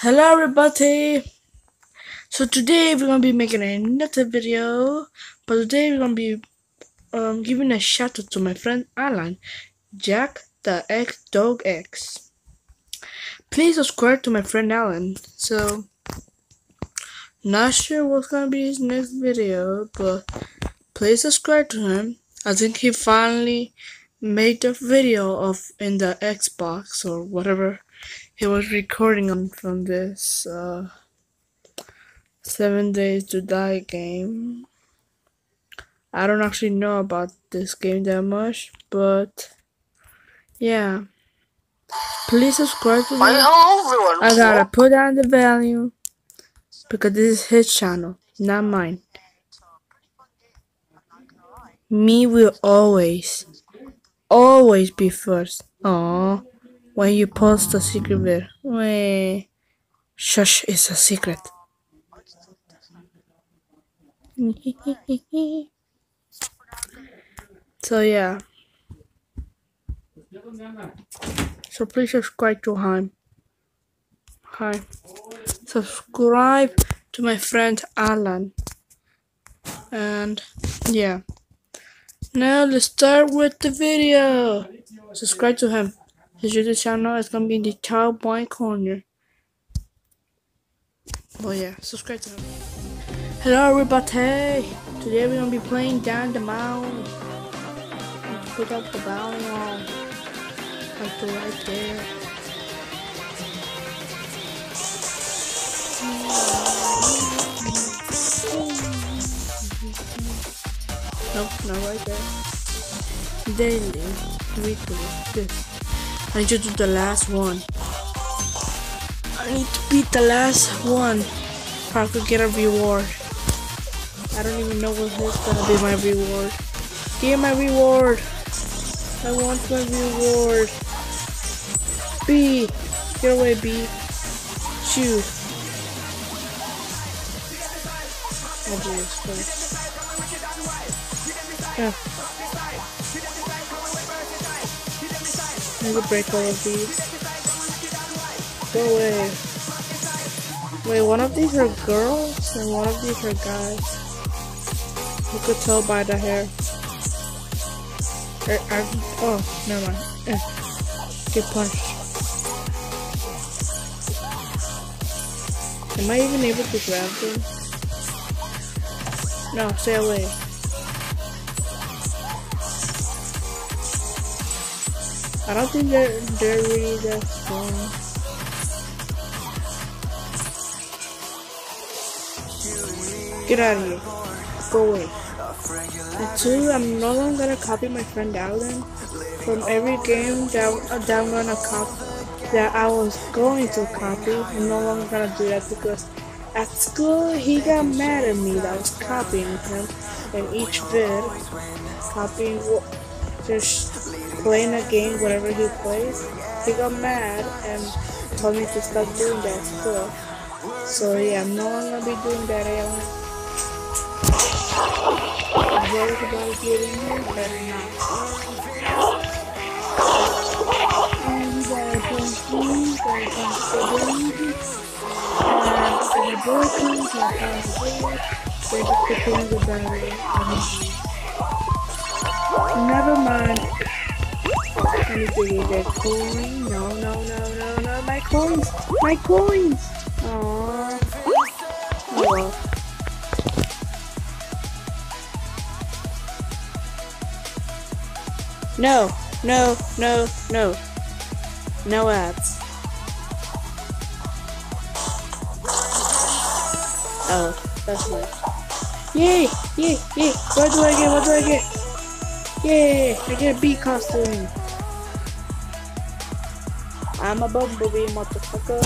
Hello everybody! So today we're gonna be making another video, but today we're gonna be um, giving a shout out to my friend Alan, Jack the X Dog X. Please subscribe to my friend Alan. So not sure what's gonna be his next video, but please subscribe to him. I think he finally made a video of in the Xbox or whatever he was recording on from this uh, seven days to die game. I don't actually know about this game that much, but yeah. Please subscribe to me. I gotta put down the value because this is his channel, not mine. Me will always, always be first. Aww when you post a secret video. Wait. Shush, it's a secret. so yeah. So please subscribe to him. Hi. Subscribe to my friend Alan. And yeah. Now let's start with the video. Subscribe to him. His YouTube channel is gonna be in the top right corner. Oh yeah, subscribe to him. Hello everybody! Today we're gonna be playing Dan the Man. Put up the bounty on. Like the right there. Nope, not right there. Daily, weekly, this. I need to do the last one. I need to beat the last one. If I could get a reward. I don't even know what is gonna be my reward. Give my reward. I want my reward. B. Get away, B. Shoot. Do this first. Yeah. I to break all of these. Go away. Wait, one of these are girls and one of these are guys. You could tell by the hair. Er, er, oh, never mind. Eh. Get punched. Am I even able to grab them? No, stay away. I don't think they're, they're really that strong. Get out of here. Go away. And two, I'm no longer gonna copy my friend Alan from every game that, that I'm gonna copy that I was going to copy. I'm no longer gonna do that because at school he got mad at me that I was copying him in each vid, copying just playing a game, whatever he plays, he got mad and told me to stop doing that stuff. So yeah, I'm no longer be doing that. I am worried about getting here, but not. And the battery. Never mind. I need to get that coin. No, no, no, no, no. My coins! My coins! Aww. Oh. No, no, no, no. No ads. Oh, that's nice. Yay! Yay! Yay! What do I get? What do I get? Yay! I get a bee costume. I'm a bumblebee, motherfucker.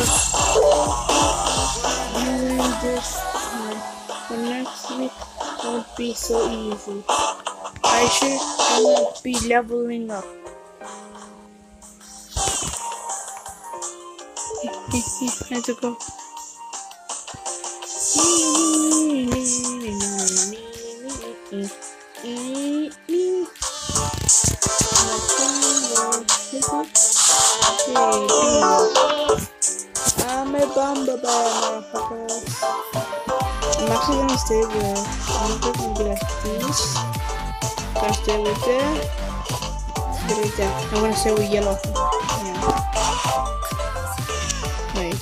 This time. The next week won't be so easy. I should I be leveling up. Let's go. Bumble motherfucker. I'm actually gonna stay there. I'm not gonna be like this. Gonna stay with there. Stay right there. I'm gonna stay with yellow. Yeah. Wait.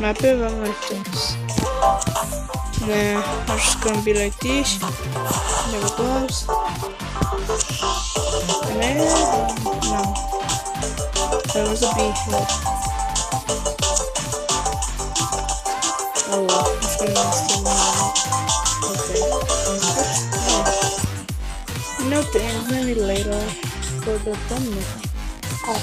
My paper I'm like this. Then I'm just gonna be like this. Never goes. And then no. There was a beach here. No things, maybe later for the thumbnail. Oh.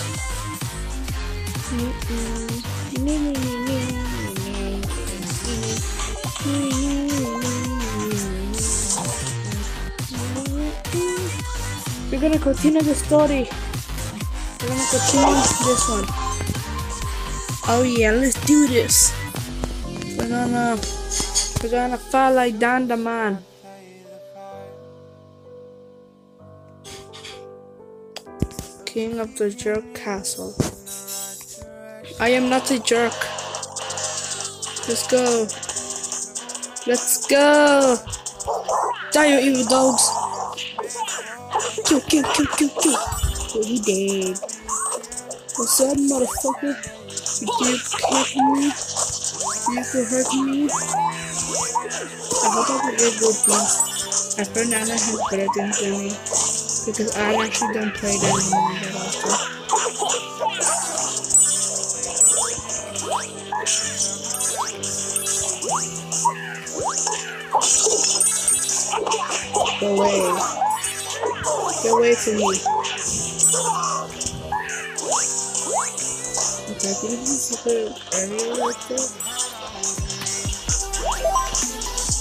We're gonna continue the story. We're gonna continue this one. Oh yeah, let's do this. We're gonna we're gonna fall like the man. King of the Jerk Castle. I am not a jerk. Let's go. Let's go. Die, you evil dogs. Kill, kill, kill, kill, kill. Oh, he dead. What's up, motherfucker? You keep hurting me? You keep hurting me? I hope I can get good things. I heard Nana has better things than me. Because I actually don't play them anymore that often. Go away. Get away from me. Okay, I think this is a area right there.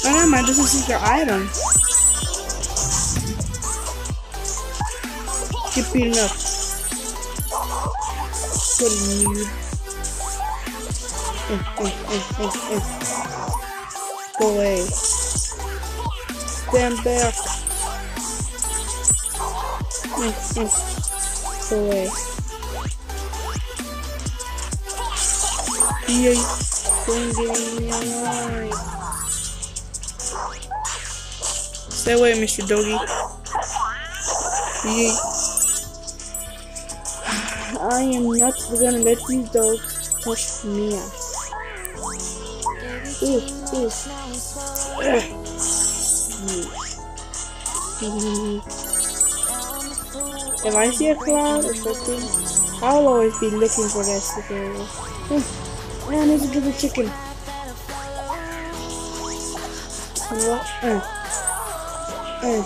Oh no, man, this is a secret item. Keep beating up. Eh, eh, eh, eh, eh. Go away. Stand back. Mm, mm. Go away. Yay. Don't me. Stay away, Mr. Doggy. I am not gonna let these dogs push me out. Ooh, ooh. If I see a cloud or something, I'll always be looking for that. Oh, I need to get the chicken. What? Oh. Uh.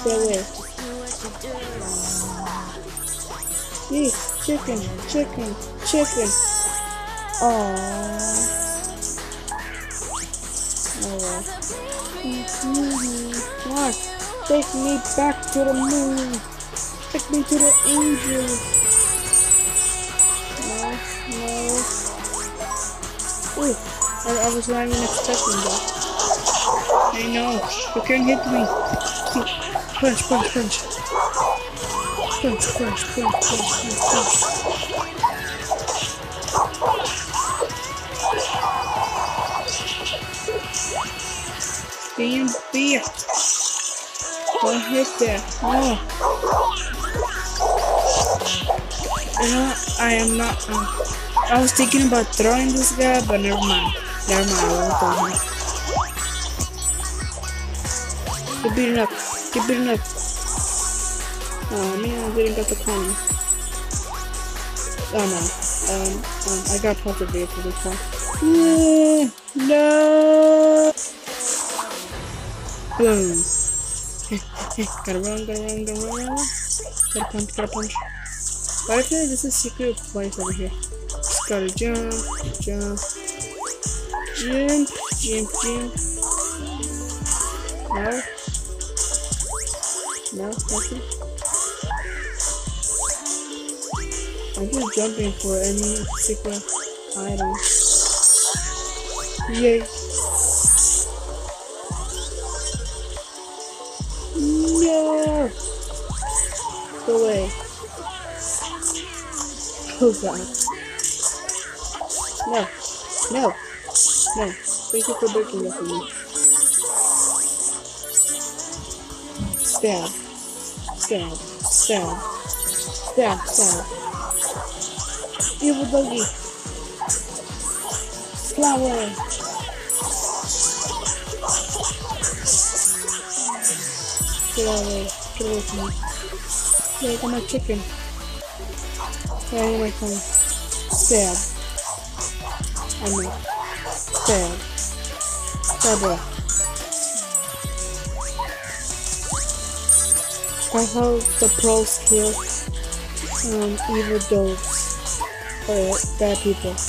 Stay away. Yes, chicken, chicken, chicken. Aww. Oh take me back to the moon. Take me to the angels. No, no. Ooh, I, I was not even expecting that. I know, you can't hit me. Punch, punch, punch. Punch, punch, punch, punch, punch, punch. Being beat. Don't hit that. No. You know, I am not. Um, I was thinking about throwing this guy, but never mind. Never mind, I won't throw him. Keep beating up. Keep beating up. Oh man, I didn't get the coin. Oh no. Um, um, I got persevered for this one. No. Boom. Hey, hey, gotta run, gotta run, gotta run. Gotta punch, gotta punch. But I feel like there's a secret place over here. Just gotta jump, jump, jump, jump, jump. No. No, nothing. I'm just jumping for any secret item. Yay. No! Go away. Oh god. No. No. No. Thank you for breaking that for me. Stab. Stab. Stab. Stab. Stab. Evil doggy. Flower. Get away. Get away from me. Yeah, I got my chicken. Yeah, I got my phone. Stab. I know. Stab. Stab That's how the pros kill um, evil dogs or bad people.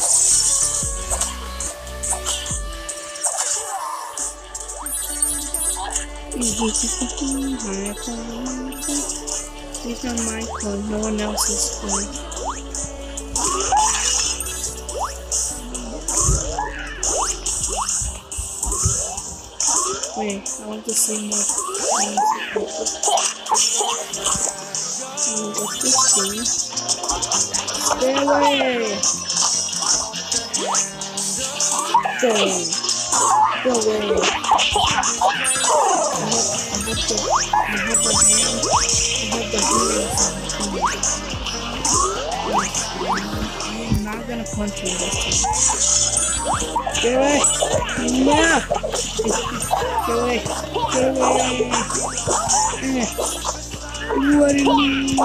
These are my phone, no one else's phone. Wait, I want to see more. I want to see. Stay away! Go away. Go away. I have, I have the, I have the hand, I have the hand. I'm not gonna punch you this time. Get away! No! Get away! Get away! Eh. What do you need?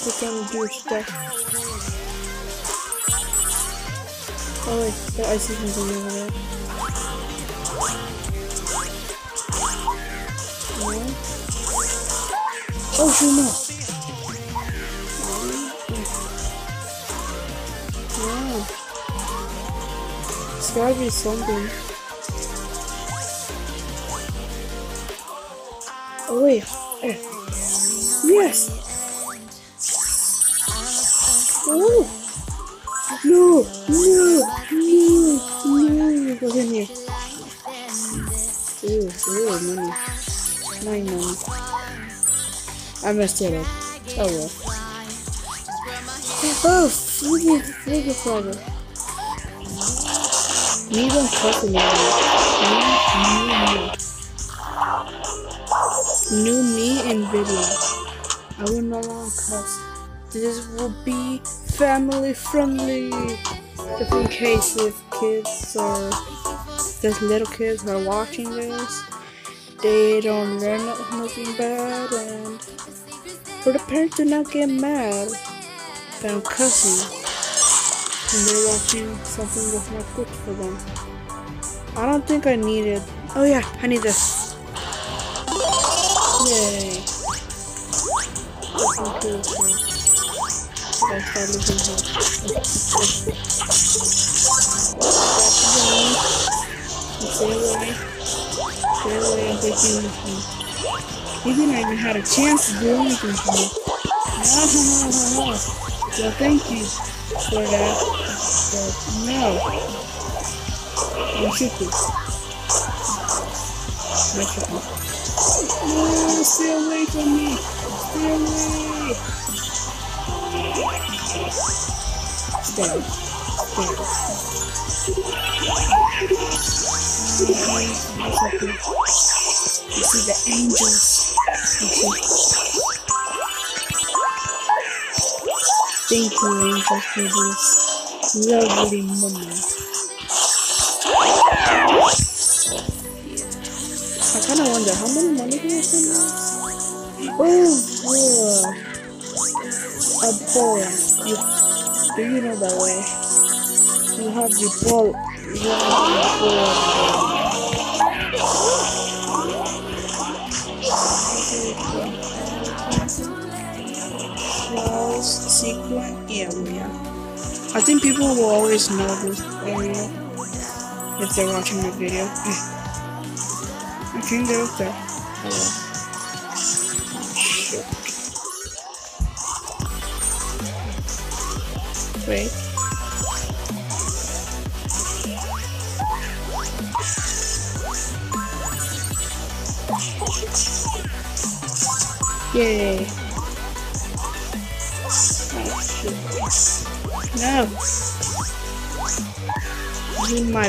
The dude stuff. Oh wait, there, I see something over there. Oh, shoot, no! It's gotta be something. Oh wait. Eh. Yes! Oh! No! No! No! No! What's in here? Ooh, ooh, money. Nine money. I messed it up. Oh well. Oh, Fluga, Fluga Flagger. Me don't trust me anymore. New, new, new me in video. I will no longer cuss. This will be family friendly. If in case if kids or there's little kids are watching this, they don't learn nothing bad and for the parents to not get mad that I'm cussing they're watching something that's not good for them. I don't think I need it. Oh yeah, I need this. Yay. I start with me. Didn't even had a chance to do anything for me. No, no, no, no. Well, thank you But no. I'm tripping. My tripping. No, stay away from me. Stay away. Stay. Stay. You see the angels. Thank you, angels, for this lovely moment. I kind of wonder how many money do I spend now? Oh. A ball. You, do you know that way? You have the ball. You have the ball. I think people will always know this area if they're watching the video. I can't get up there. Oh, shit. Wait. Yay. No. My,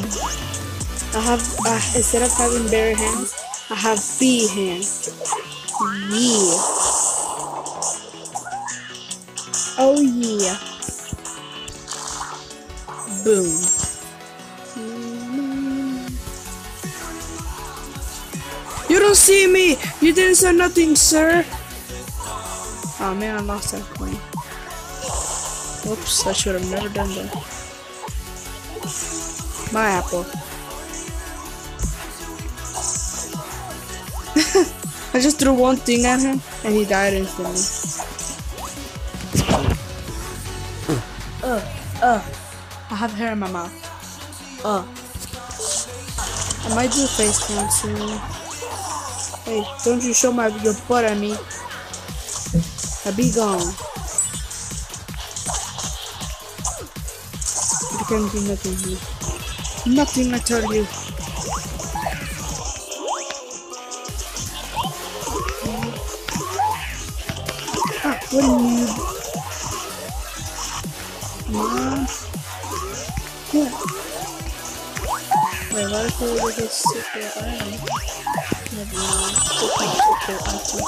I have uh, instead of having bare hands, I have bee hands. Yeah. Oh yeah. Boom. You don't see me! You didn't say nothing, sir! Oh man, I lost that coin. Oops, I should have never done that. My apple. I just threw one thing at him and he died instantly. Uh, uh. I have hair in my mouth. Uh. I might do a face cam soon. Hey, don't you show my your butt at me. I be gone. You can't do nothing here. Nothing, I tell you. Ah, what do you Mom? Yeah. Wait, what if we to secret item? Never mind. Secret item.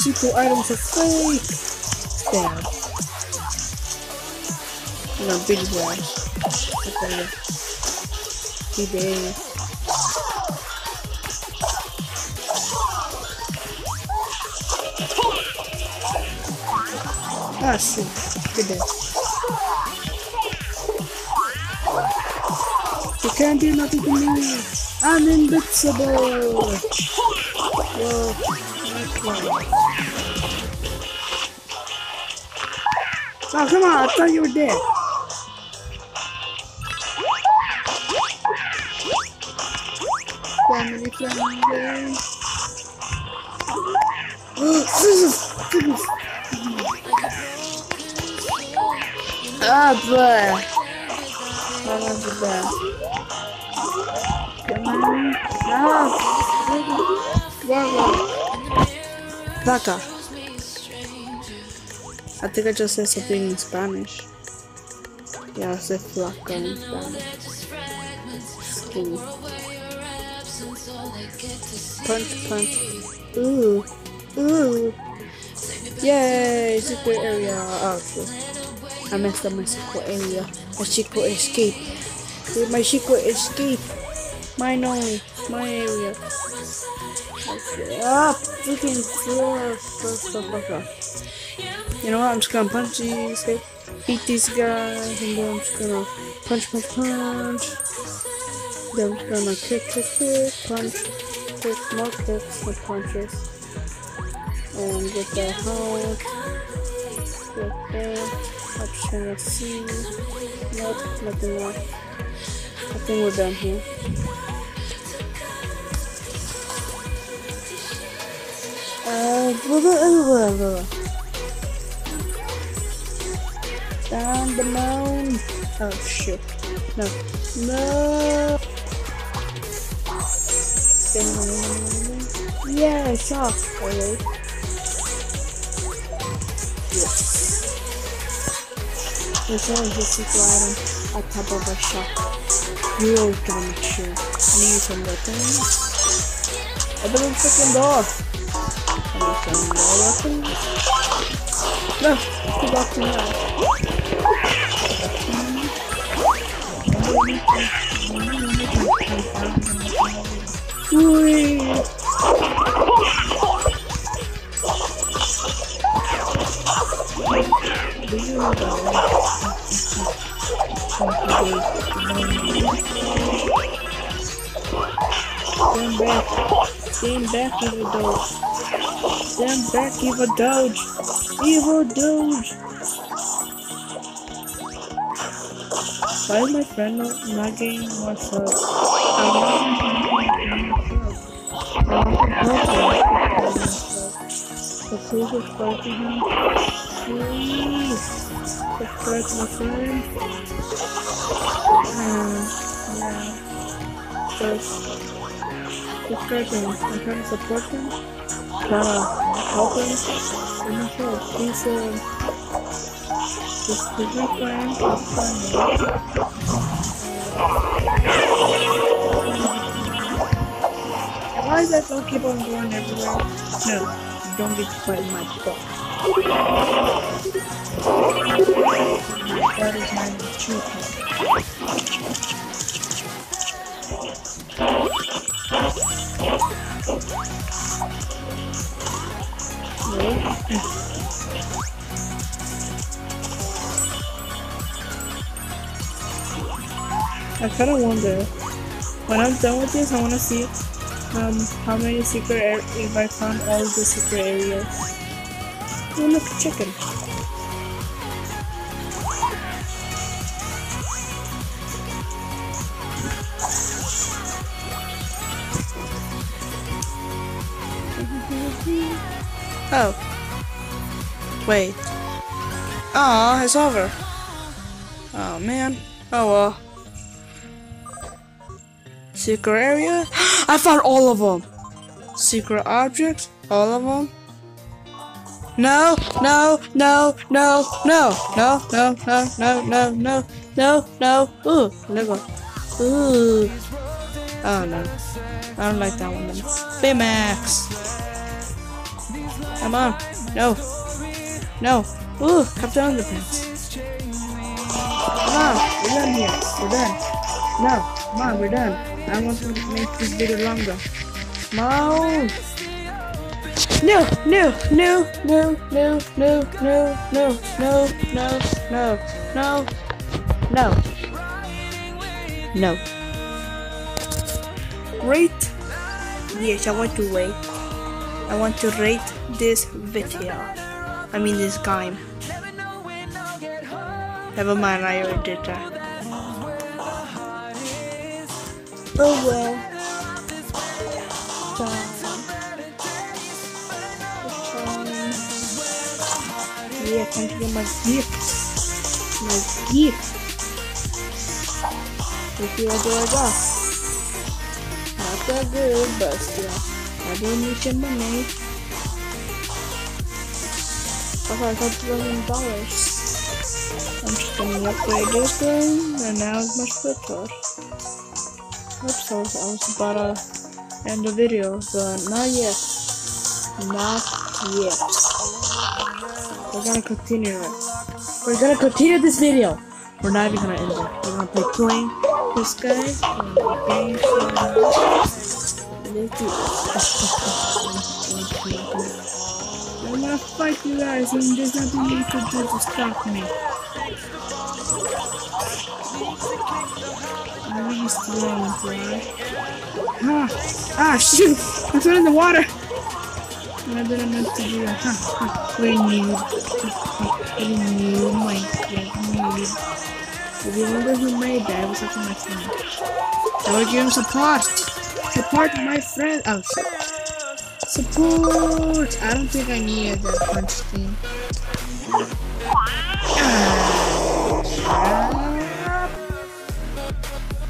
Secret items are fake! Damn. No, big flash. Okay, yeah. He did. Ah, shit. Good day. You can't do nothing to me. I'm invincible. Whoa, one. Oh, come on. I thought you were dead. Ah, boy. No. Wow. Vaca. I think I just said something in Spanish. Yeah, I said flaca in Spanish. Punch, punch. Ooh. Ooh. Yay! Secret area. Oh, shit. I messed up my secret area. My secret escape. My secret escape? Mine only. My area. Okay. Ah, freaking floor. You know what? I'm just gonna punch these guys, beat these guys, and then I'm just gonna punch, punch, punch. Then I'm just gonna kick, kick, kick, punch, kick, more kicks, more punches. And get the house. Get there. Just gonna see. Nope, nothing more. I think we're done here. Uh, blah, blah, blah. Dan the Man. Oh shit. No. No. Yeah, shot. Okay. Yes. There's always a secret item on top of a shop. You always gotta make sure. I Need some weapons. Open the freaking door. Need some more weapons. No, go back to Stand back. Stand back, evil doge. Stand back, evil doge. Evil doge. Why is my friend not, not more subs? The food to him. Please! Subscribe, my friend. And, yeah. Just subscribe him and try to support him. Try to help him. And also, please, uh, just give your friend a friend. Why is that don't keep on going everywhere? No, don't get quite my butt. That is my true I kind of wonder when I'm done with this. I want to see um how many secret air if I found all the secret areas. Oh look, chicken. Oh. Wait. Oh, it's over. Oh man. Oh well. Secret area? I found all of them. Secret objects? All of them? No, no, no, no, no, no, no, no, no, no, no, no, no. Ooh, Lego. Ooh. Oh no. I don't like that one. Baymax. Come on. No. No. Ooh, Captain Underpants. Come on. We're done here. We're done. No. Come on, we're done. I want to make this video longer. On. No, no, no, no, no, no, no, no, no, no, no, no, no, no. Rate? Yes, I want to wait. I want to rate this video. I mean this game. Never mind, I already did that. Oh well. Yeah, time to get my gift. My gift. Let's see what do I got. Not that good, but still. I do need some money. Okay, I got thousand dollars. I'm just gonna upgrade this one, and now it's my splitter. I was, about to end the video, but not yet. Not yet. We're gonna continue it. We're gonna continue this video. We're not even gonna end it. We're gonna play playing this guy. We're gonna play. I'm gonna fight you guys, and there's nothing you can do to stop me. Ah, ah, shoot! I fell in the water. I didn't meant to do that. Huh, huh. We need. We need. Oh need. If you wonder who made that, it was actually my friend. I would give him support. Support my friend. Oh shit. Support! I don't think I needed that punch thing.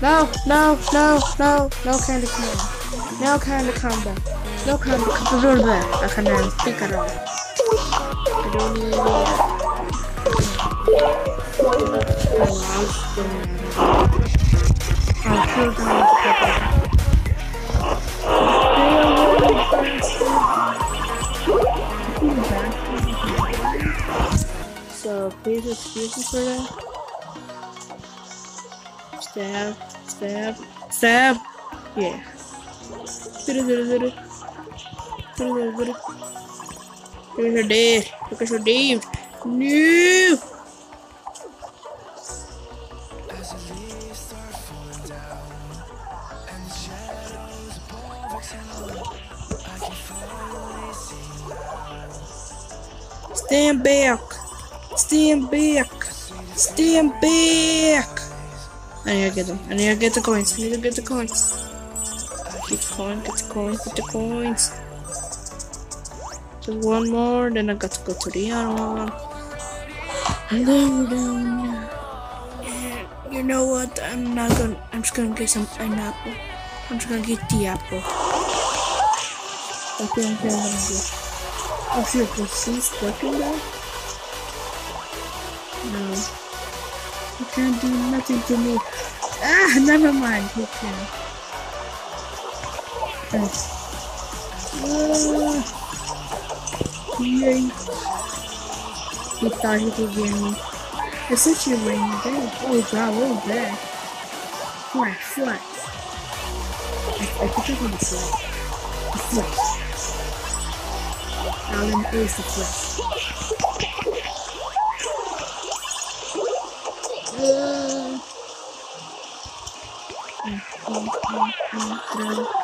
No, no, no, no, no candy combo. No candy combo. No candy combo. I can't speak at all. I don't need it. I'll kill them with the. So please excuse me for that. Stab, stab, stab. Yeah. Look at her dead. Look at her dead. No. Stand back. Stand back. Stand back. I need to get them. I need to get the coins. I need to get the coins. Get the coin, get the coin, get the coins. So one more, then I got to go to the other one. And then we're done. And you know what? I'm not gonna. I'm just gonna get some an apple. I'm just gonna get the apple. Okay, thing I'm gonna do. Oh shit, was she working there? No. You can't do nothing to me. Ah, never mind. You can. Ah. Yay. He thought he could get me. It's such a rainy day. Oh god, what was that? Flash, flash. I, I picked up on the flash. The flash. Alan is the flash.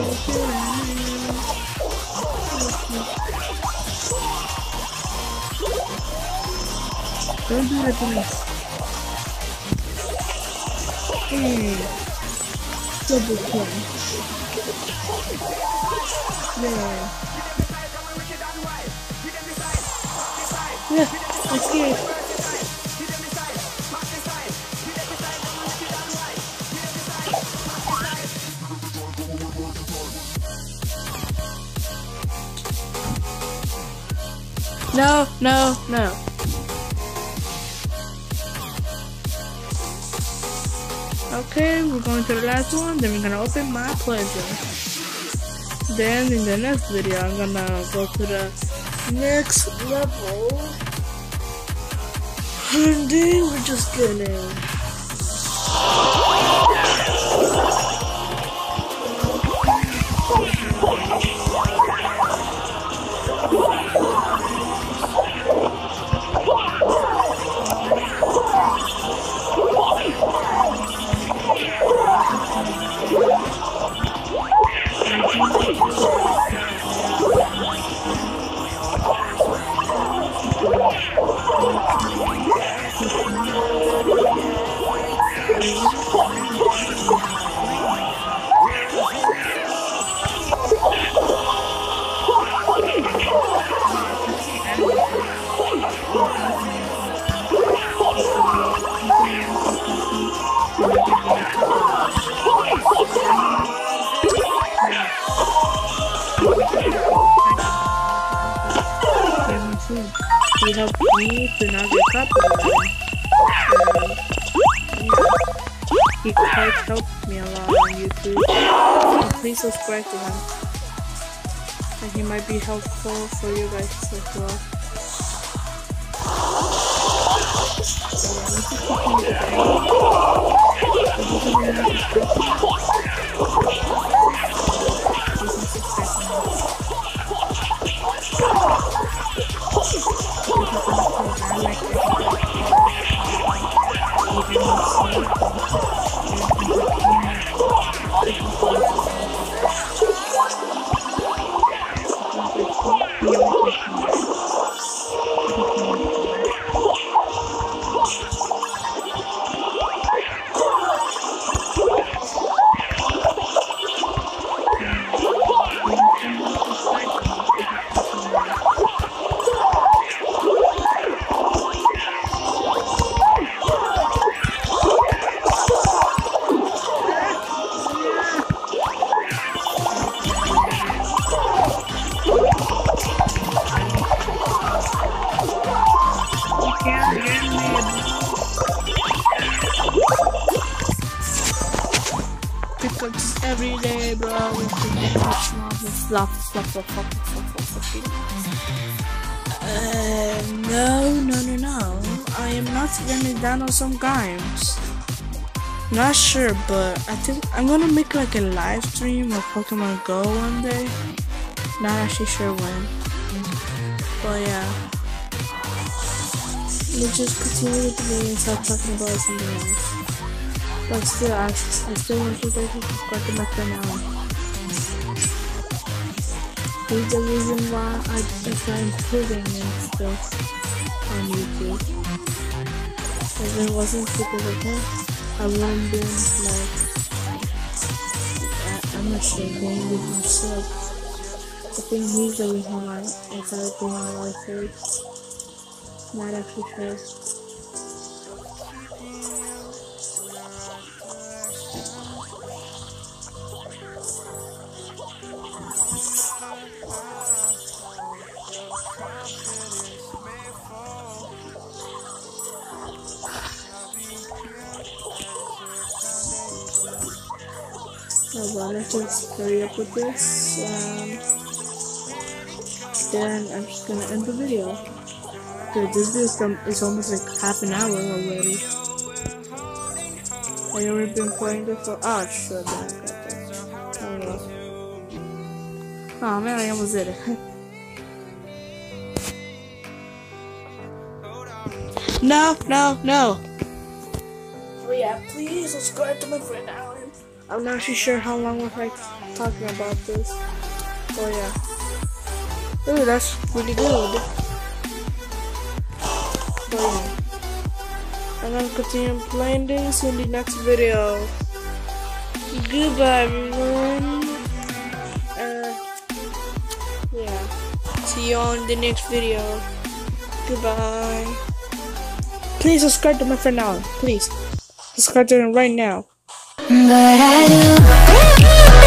Don't do that to me. Hey. Double kill. Yeah. Yeah, escape. No, no, no. Okay, we're going to the last one, then we're gonna open my pleasure. Then in the next video, I'm gonna go to the next level. And then we're just gonna He helped me to not. And, yeah, he quite helped me a lot on YouTube. So please subscribe to him. And he might be helpful for you guys as well. So gonna download some games. Not sure, but I think I'm gonna make like a live stream of Pokemon Go one day. Not actually sure when. But yeah. Let's just continue with the video and start talking about something else. But still, I, I still want you guys to subscribe to my channel. Is the reason why I, I start improving and stuff on YouTube. If it wasn't because of him, I wouldn't been like I, I'm not sure going with myself. I think he's the reason why I started doing my life first. Not actually sure. With this. Um, then I'm just gonna end the video. Dude, this video is almost like half an hour already. I already been playing this for. Oh, shit, I got this. Oh, well. Oh man, I almost did it. no, no, no. Oh yeah, please subscribe to my friend Alan. I'm not too sure how long we're like talking about this. Oh yeah. Ooh, that's really good. Oh yeah. I'm gonna continue playing this in the next video. Goodbye everyone. Uh, yeah. See you on the next video. Goodbye. Please subscribe to my friend now. Please. Subscribe to him right now. But I do